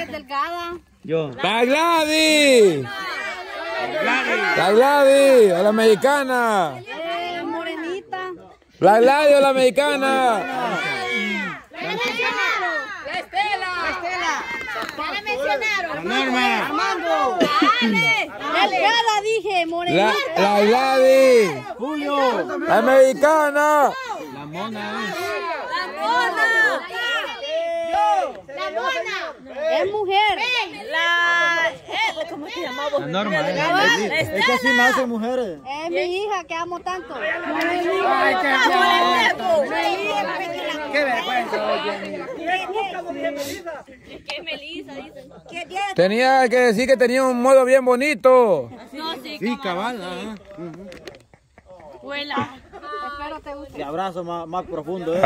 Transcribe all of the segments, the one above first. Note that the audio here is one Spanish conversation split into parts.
es delgada. Yo. ¡La Gladys! ¡La Gladys! ¡A la mexicana! Es morenita. ¡La Gladys a la mexicana! La Estela. La Estela. Ya la mencionaron. Norma. Armando. Dale. Delgada dije, ¡La, morenita. la Gladys! Julio. ¡La mexicana! La mona. La mona. La mona. Es mujer. La. eh, ¿Cómo se llama? La Norma. Cabal. Es que así nacen mujeres. Es mi hija que amo tanto. Ay, qué Qué Tenía que decir que tenía un modo bien bonito. Sí, cabal. Espero te guste. De abrazo más, más profundo. ¿eh?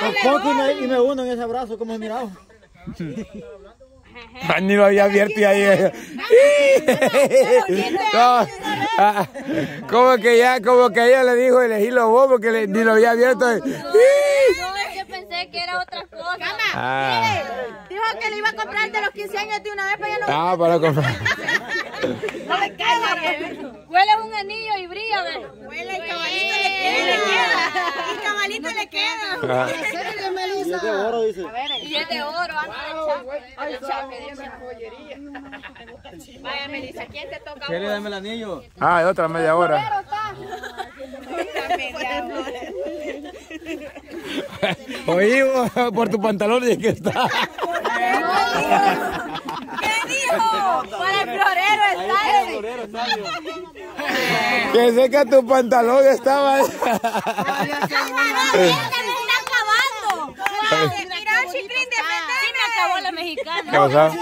Ah. Y me, y me uno en ese abrazo, como he mirado. Ni lo había abierto y ahí. ¿Cómo, ah, como que ya, como que ella le dijo elegí los vos porque le- ni lo había abierto. No, que pensé que era otra cosa. Ah, Dijo que le iba a comprar de los 15 años de una vez, pero ya no. ah, para comprar. No le queda. Huele un anillo y brilla. Huele y. Cabalito le queda. Ah. Y es de oro, dice. Y es de oro, anda el chape. El chape, dice. Vaya, Melissa, ¿quién te toca? ¿Quiere darme el anillo? Ah, otra media hora. Oí por tu pantalón y es que está. ¿Qué dijo? Para el florero está ese. Florero, sabio. Que sé que tu pantalón estaba. Está acabando. Mira, chiclín, Sí me acabó la mexicana. ¿Qué pasó?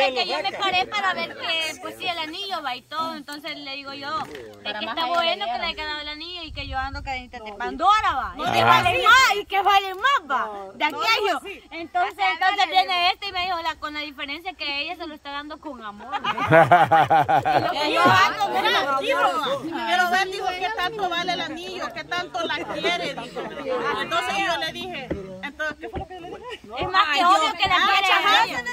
Que yo me paré para ver que, pues sí, el anillo va y todo. Entonces le digo yo, es que está bueno que le haya quedado el anillo y que yo ando cadenita de Pandora, va. Y que vale más, y que vale más, va. De aquello. Entonces, entonces viene este y me dijo, la, con la diferencia que ella se lo está dando con amor. Que yo ando, mira, Quiero ver, dijo, qué tanto vale el anillo, qué tanto la quiere, dijo. Entonces yo le dije, entonces, ¿qué fue lo que yo le dije? Es más que obvio que la quiere a ella.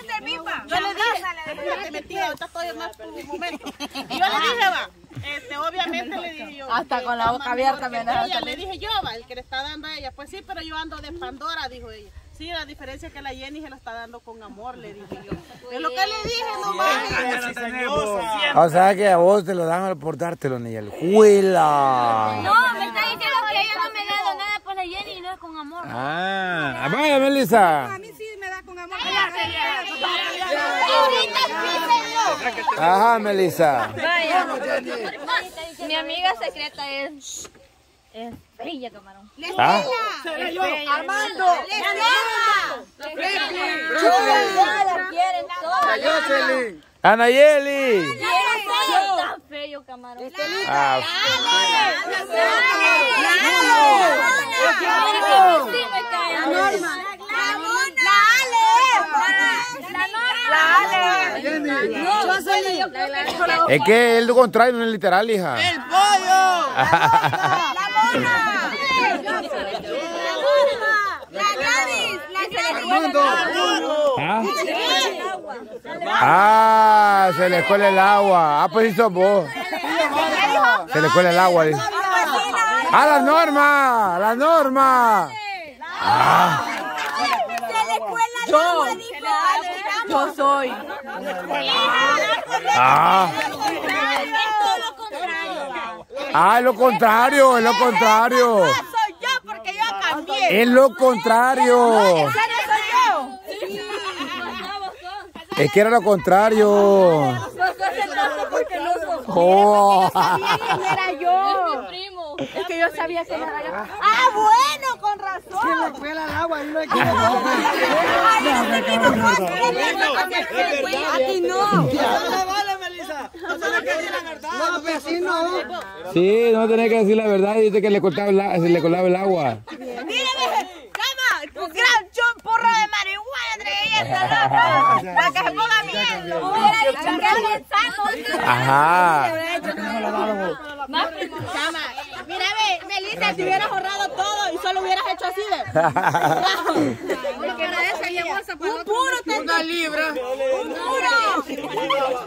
Yo le ahorita estoy más por un momento. Y yo le dije, va, este, obviamente le dije yo. Hasta con la boca abierta me ella, Le dije yo, va, el que le está dando a ella. Pues sí, pero yo ando de Pandora, dijo ella. Sí, la diferencia es que la Jenny se lo está dando con amor, le dije yo. Es lo que le dije, nomás. O sea que a vos te lo dan por dártelo, ni el juela. No, me está diciendo que ella no me ha dado nada por la Jenny y no es con amor. Ah, vaya, Melissa. mí sí me da con amor. Ajá, Melissa. Vaya. Mi amiga secreta es. Es fría, camarón. Ah, Armando. Todas. Anayeli. Tan feo, camarón. Ah. Yo soy es que es lo contrario, no es literal, hija. Ah. Ah, se le cuela el agua. Ah, pues eso vos. Se le cuela el agua. Ah, la norma, la norma. Ah, Yo soy. ah, ah, es lo contrario, es lo contrario. Soy yo porque yo cambié. Es lo contrario. Es que era lo contrario. Oh. Era. Primo. Es que yo sabía que era yo. Ah, bueno, con razón. Cuela el agua y no hay que A ti no. No vale, Melissa. No se le que decir la verdad. No, pues así no. Sí, no tenés que decir la verdad. Dice que le colaba el, se le el agua. Mírame, cama, gran chon porro de marihuana. Para que se ponga bien. Hubiera dicho que alguien sano. Ajá. Chama, mira, ve, Melissa, te hubieras ahorrado todo y solo hubieras hecho así de. Un puro te Una libra. Un puro.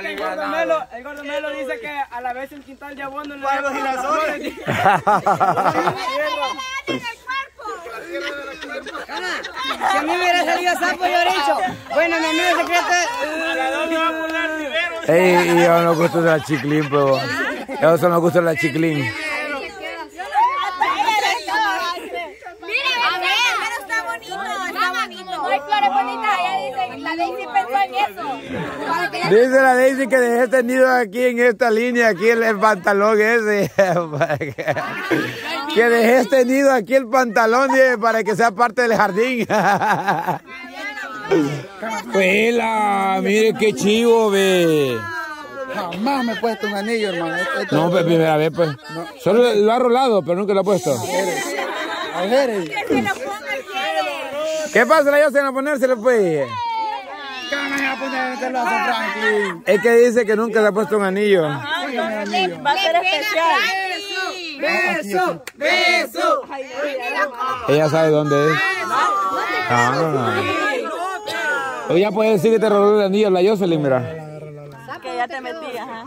El gordo Melo, el gordo Melo dice que a la vez un quintal de abono en los girasoles. Si a mí me hubiera salido sapo, yo hubiera dicho, bueno, mi amigo secreto... Ey, y yo no gusto de la chiclín, pero. Yo solo me gusta la chiclín. Mira, a ver, pero está bonito, está bonito. No hay flores bonitas, allá dicen, la Daisy pensó en eso. Para que Dice la Daisy que dejé tenido aquí en esta línea, aquí el, el pantalón ese. que- dejé tenido aquí el pantalón para que sea parte del jardín. Pela, mire qué chivo, ve. Jamás me he puesto un anillo, hermano. Esto- No, pues primera vez, pues. Solo lo ha rolado, pero nunca lo ha puesto. Ponga el quiere. ¿Qué pasa? La hacen a ponérselo, pues. ¿Qué van a poner Franklin? Es que dice que nunca le ha puesto un anillo. Va a ser especial. Beso, beso. Ella sabe dónde es. Ah. O ya puede decir que te robó el anillo la Jocelyn, mira. Que ya te metí, ajá.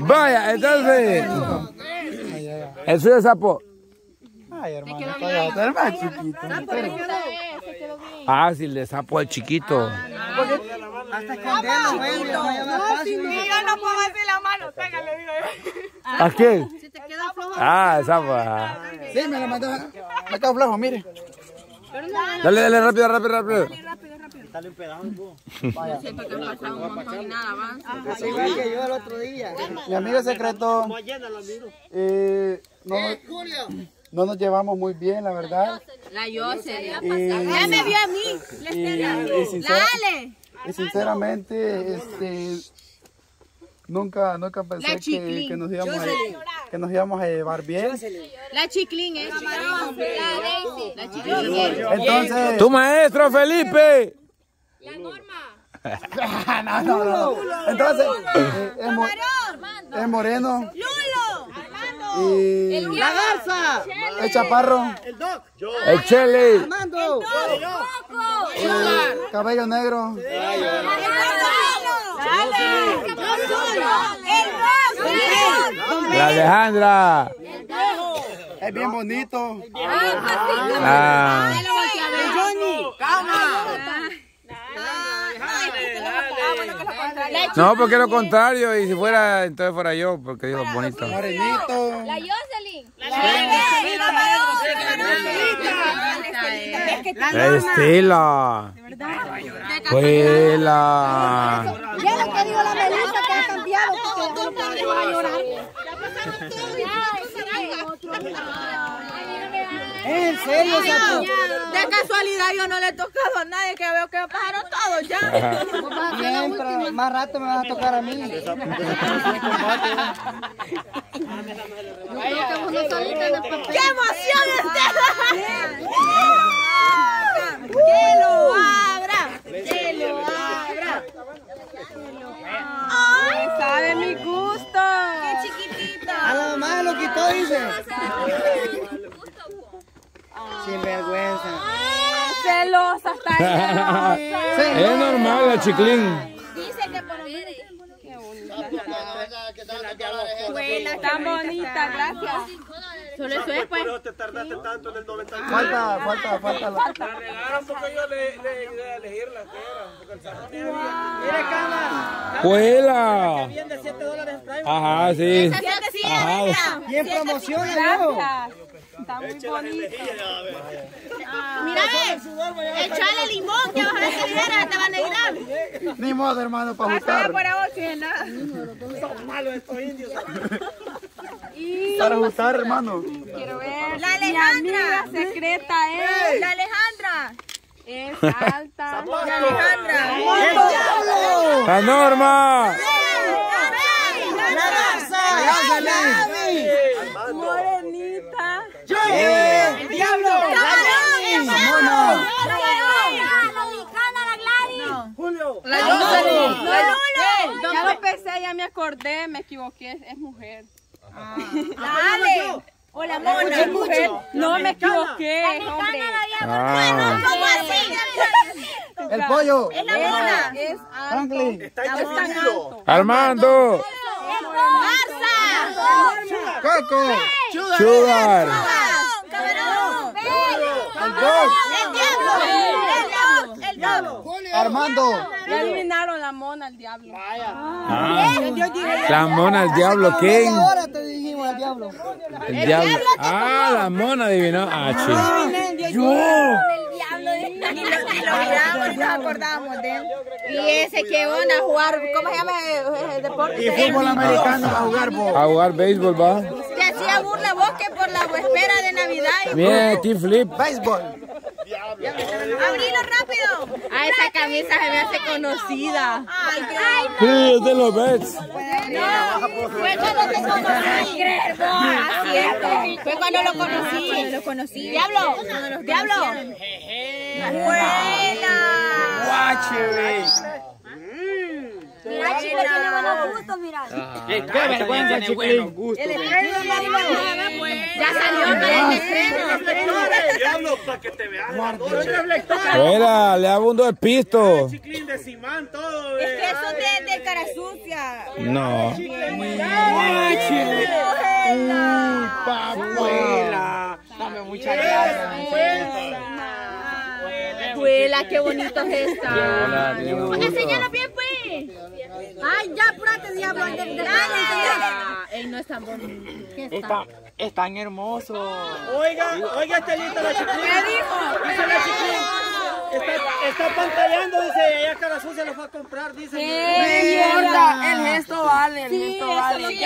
Vaya, entonces. El suyo sapo. Ay, hermano, eres más chiquito. Ah, sí, el de sapo es chiquito. Hasta esconderlo, güey, no más fácil. yo no puedo hacer la mano, téngale, digo yo. ¿A quién? Ah, el sapo. ah. Sí, me lo mandó. Me quedo flojo, mire. Dale, dale, rápido, rápido, rápido. Así igual que yo el otro día. Mi amigo secreto. Eh, no, no nos llevamos muy bien, la verdad. La Yose. Ya me vio a mí. y, Dale. y sinceramente, este, nunca, nunca pensé que, que nos íbamos a, que nos íbamos a llevar bien. La chiclín es. La chiclín. es. Entonces, Tu maestro, Felipe. no, no, no. Entonces, eh, es, mo- es moreno. Lulo. y La garza. es chaparro, El Chele. Armando, eh, cabello negro, La Alejandra. es bien bonito. Ah. No, porque lo contrario, y si fuera, entonces fuera yo, porque digo bonito. La Jocelyn. Estela. Juela. Ya lo que digo la Melissa que ha cambiado porque va a llorar. En serio, sapo. De casualidad yo no le he tocado a nadie que veo que pasaron todos ya. Bien, pero más rato me vas a tocar a mí. ¡Qué emoción Estela! ¡Que lo abra! ¡Que lo abra! ¡Ay, sabe mi gusto! ¡Qué chiquitita! A la mamá lo quitó, dice. Sin vergüenza. Es normal la chiclín. Dice que por Tan bonita, gracias. Solo eso es, pues. Pero te tardaste tanto en el 90. Falta, falta, falta. La... La regaron porque yo le, le ayudé a elegir la que era. Porque el salón ya había. Mire, cama. Juela. Bien de 7 dólares. Ajá, sí. Ajá. Bien promociona yo. Está muy bonito. Mira, ve. Echale limón que vas a ver que ligera te va a negrar. Ni modo, hermano, para ajustar. ahora que nada. Para ajustar, hermano. La Alejandra. secreta es. La Alejandra. Es alta. La Alejandra. La Norma. La. Morenita. ¡El diablo! Camarón. Mono. La mexicana, la Gladys. Julio. La Jocelyn. Ya me acordé, me equivoqué, es, es mujer. Dale. Hola, mona. Es mujer. No me equivoqué, hombre. Ah. ¿Cómo así? El pollo. Es la mona. Es alto. Franklin. Es tan alto. Armando. Barça. Coco. Sugar. Camarón. El diablo. El diablo. El diablo. Armando. Ya eliminaron la mona, el diablo. Ah. La mona, el diablo, ¿quién? Ahora te dijimos el diablo. El diablo. Ah, la mona adivinó. Ah, chi. Yo. Ni lo, ni lo miramos, ni nos acordamos de él. Y ese que onda a jugar, ¿cómo se llama el deporte? Y fútbol americano a jugar vos. A jugar béisbol, va. Te hacía burla vos que por la espera de Navidad. Y... Bien, aquí flip. Béisbol. ¡Abrilo rápido! Ah, esa camisa se me hace conocida. ¡Ay, ay! Sí, es de los Bets. Fue cuando te conocí. Así es. Fue cuando lo conocí. Lo conocí. Diablo, diablo. Buena. Mira, chico, tiene buenos gustos, mira. Qué vergüenza, chiquilín. Ya salió para el estreno. Diablo, para que te veas. Espera, le abundo el pisto. Chiclín de cimán, todo. Es que eso de, de cara sucia. No. Abuela. Dame muchas gracias. Abuela, qué bonito es esta. Enseñalo bien. Ay, ya, apúrate, diablo. Dale, enseñalo. Él no es tan bonito. Está, es tan hermoso. Oiga, oiga, Estelita, la chiclín. ¿Qué dijo? Dice la chiclín. Está, está pantallando, dice, ella cara sucia lo fue a comprar, dice. No importa, el gesto vale, el gesto vale.